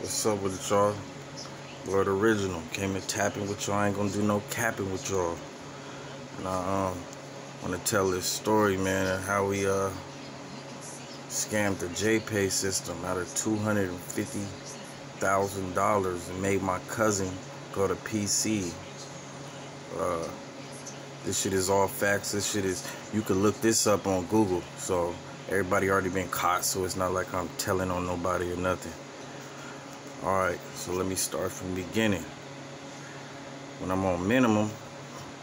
What's up with it, y'all? Lord Original came in tapping with y'all. I ain't gonna do no capping with y'all. And I um, want to tell this story, man, of how we uh scammed the JPay system out of two hundred and fifty thousand dollars and made my cousin go to PC. Uh, this shit is all facts. This shit is you can look this up on Google. So everybody already been caught, so it's not like I'm telling on nobody or nothing. Alright, so let me start from the beginning. When I'm on minimum,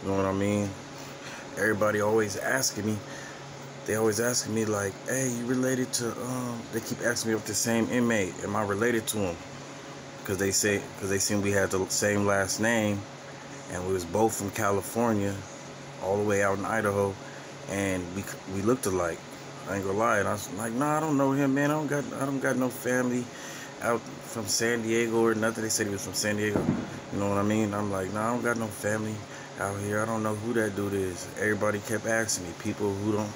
you know what I mean? Everybody always asking me, they always asking me like, hey, you related to, um, they keep asking me if the same inmate, am I related to him? Because they say, because they seen we had the same last name, and we was both from California, all the way out in Idaho, and we we looked alike. I ain't gonna lie, and I was like, nah, I don't know him, man. I don't got, I don't got no family out from San Diego or nothing. They said he was from San Diego. You know what I mean? I'm like, nah, I don't got no family out here. I don't know who that dude is. Everybody kept asking me, people who don't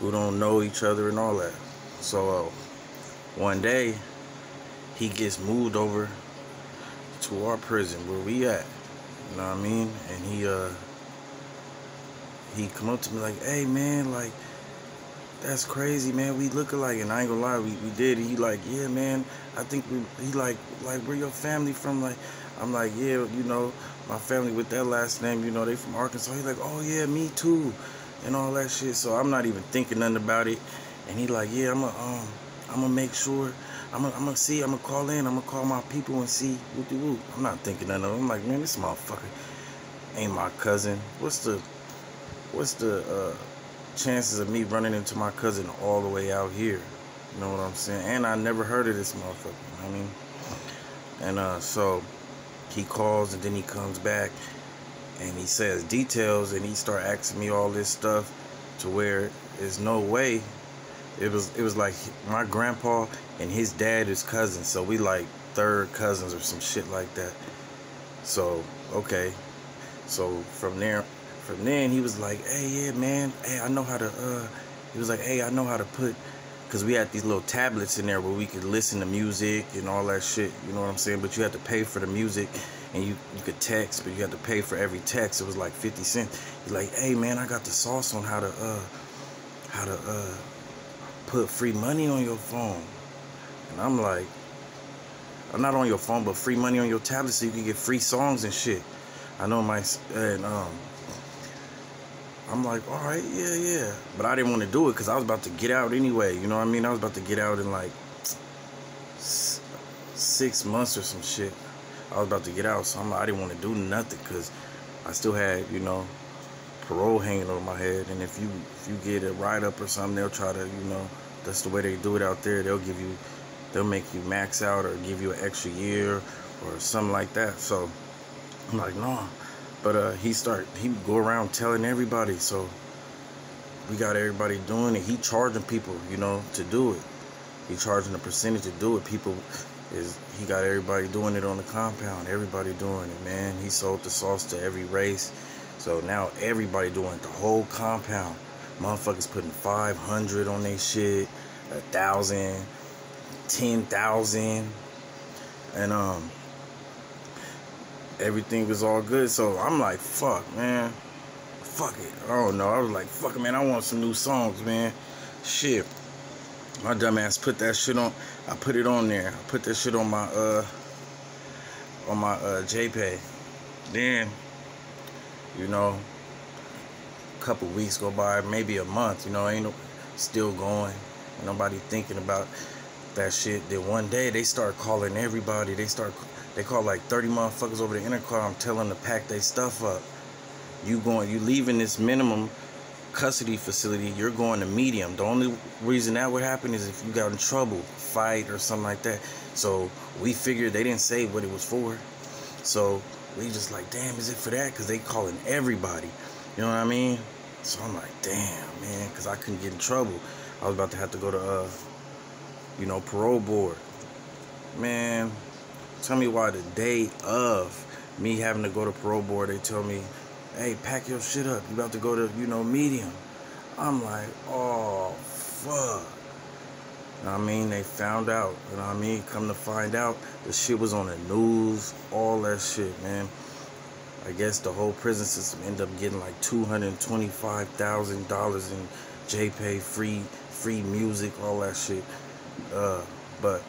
who don't know each other and all that. So uh, one day he gets moved over to our prison where we at. You know what I mean? And he uh he come up to me like, hey man, like that's crazy, man. We look alike, and I ain't gonna lie, we, we did. He like, yeah, man. I think we. He like, like where your family from? Like, I'm like, yeah, you know, my family with that last name, you know, they from Arkansas. He like, oh yeah, me too, and all that shit. So I'm not even thinking nothing about it. And he like, yeah, I'm gonna, um, I'm gonna make sure. I'm gonna, I'm gonna see. I'm gonna call in. I'm gonna call my people and see. Whoop de whoop. I'm not thinking nothing of it. I'm like, man, this motherfucker ain't my cousin. What's the, what's the, uh chances of me running into my cousin all the way out here. You know what I'm saying? And I never heard of this motherfucker. I mean? And uh, so he calls and then he comes back and he says details and he start asking me all this stuff to where there's no way. It was it was like my grandpa and his dad is cousins, so we like third cousins or some shit like that. So okay, so from there from then he was like, hey, yeah, man, hey, I know how to, uh, he was like, hey, I know how to put, because we had these little tablets in there where we could listen to music and all that shit, you know what I'm saying? But you had to pay for the music and you, you could text, but you had to pay for every text. It was like 50 cents. He's like, hey, man, I got the sauce on how to, uh, how to, uh, put free money on your phone. And I'm like, I'm not on your phone, but free money on your tablet so you can get free songs and shit. I know my, and, um, I'm like, all right, yeah, yeah. But I didn't want to do it because I was about to get out anyway. You know what I mean? I was about to get out in like six months or some shit. I was about to get out, so I'm like, I didn't want to do nothing because I still had, you know, parole hanging over my head. And if you if you get a write up or something, they'll try to, you know, that's the way they do it out there. They'll give you, they'll make you max out or give you an extra year or something like that. So I'm like, no. But uh, he start he go around telling everybody. So we got everybody doing it. He charging people, you know, to do it. He charging a percentage to do it. People is he got everybody doing it on the compound. Everybody doing it, man. He sold the sauce to every race. So now everybody doing it. The whole compound. Motherfuckers putting 500 on their shit, a thousand, ten thousand, and um everything was all good. So I'm like, fuck, man. Fuck it. I don't know. I was like, fuck man. I want some new songs, man. Shit. My dumbass put that shit on. I put it on there. I put that shit on my, uh, on my, uh, JPay. Then, you know, a couple weeks go by, maybe a month, you know, ain't no, still going. Nobody thinking about that shit. Then one day they start calling everybody. They start they call like 30 motherfuckers over the intercom I'm telling them to pack their stuff up. You going, you leaving this minimum custody facility, you're going to medium. The only reason that would happen is if you got in trouble, fight or something like that. So we figured they didn't say what it was for. So we just like, damn, is it for that? Because they calling everybody. You know what I mean? So I'm like, damn, man, because I couldn't get in trouble. I was about to have to go to, uh, you know, parole board. Man, Tell me why the day of me having to go to parole board, they tell me, hey, pack your shit up. You about to go to, you know, medium. I'm like, oh, fuck. I mean? They found out. You know what I mean? Come to find out, the shit was on the news, all that shit, man. I guess the whole prison system ended up getting like two hundred twenty-five thousand dollars in JPay free free music, all that shit. Uh, but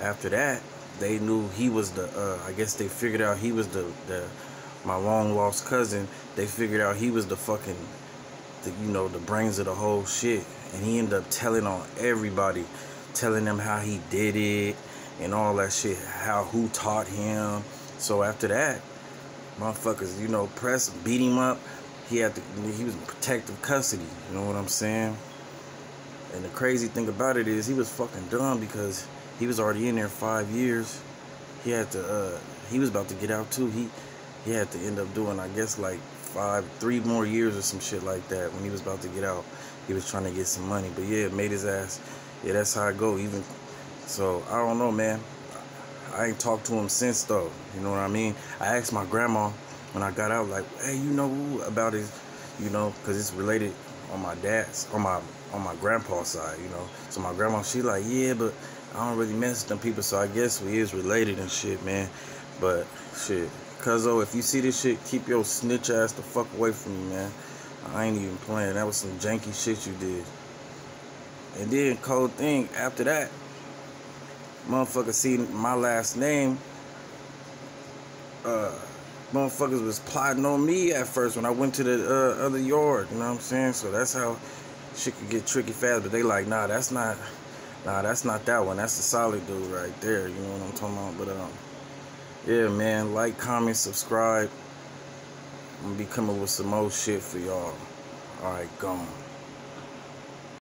after that, they knew he was the. Uh, I guess they figured out he was the the my long lost cousin. They figured out he was the fucking, the, you know, the brains of the whole shit, and he ended up telling on everybody, telling them how he did it and all that shit, how who taught him. So after that, motherfuckers, you know, press beat him up. He had to, he was in protective custody. You know what I'm saying? And the crazy thing about it is he was fucking dumb because he was already in there five years. He had to, uh, he was about to get out too. He, he had to end up doing, I guess, like five, three more years or some shit like that when he was about to get out. He was trying to get some money, but yeah, made his ass. Yeah, that's how I go. Even so, I don't know, man. I ain't talked to him since though. You know what I mean? I asked my grandma when I got out, like, hey, you know about his, you know, because it's related on my dad's, on my on my grandpa's side, you know. So my grandma, she like, yeah, but I don't really mess with them people, so I guess we is related and shit, man. But shit, cuzzo, if you see this shit, keep your snitch ass the fuck away from me, man. I ain't even playing. That was some janky shit you did. And then cold thing after that, motherfucker see my last name. Uh, motherfuckers was plotting on me at first when I went to the uh, other yard. You know what I'm saying? So that's how shit could get tricky fast. But they like, nah, that's not, nah, that's not that one. That's the solid dude right there. You know what I'm talking about? But um, yeah, man, like, comment, subscribe. I'm gonna be coming with some more shit for y'all. All right, gone.